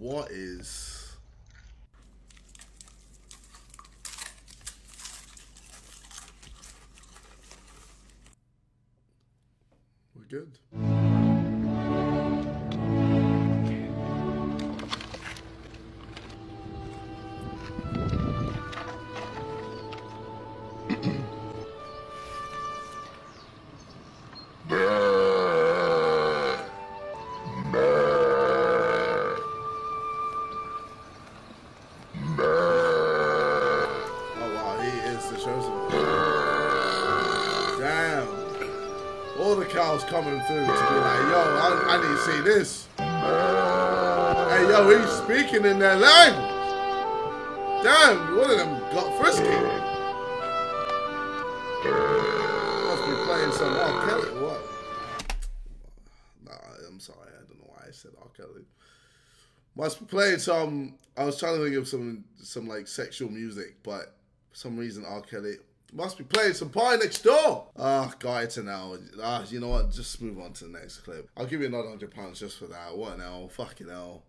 what is. We're good. All the cows coming through to be like, yo, I, I need to see this. Hey, yo, he's speaking in their language. Damn, one of them got frisky. Must be playing some R. Kelly. What? Nah, I'm sorry. I don't know why I said R. Kelly. Must be playing some. I was trying to think of some some like sexual music, but for some reason R. Kelly must be playing some Party Next Door. Ah, God, it's an. Ah, you know what? Just move on to the next clip. I'll give you another hundred pounds just for that. What an L. Fucking hell.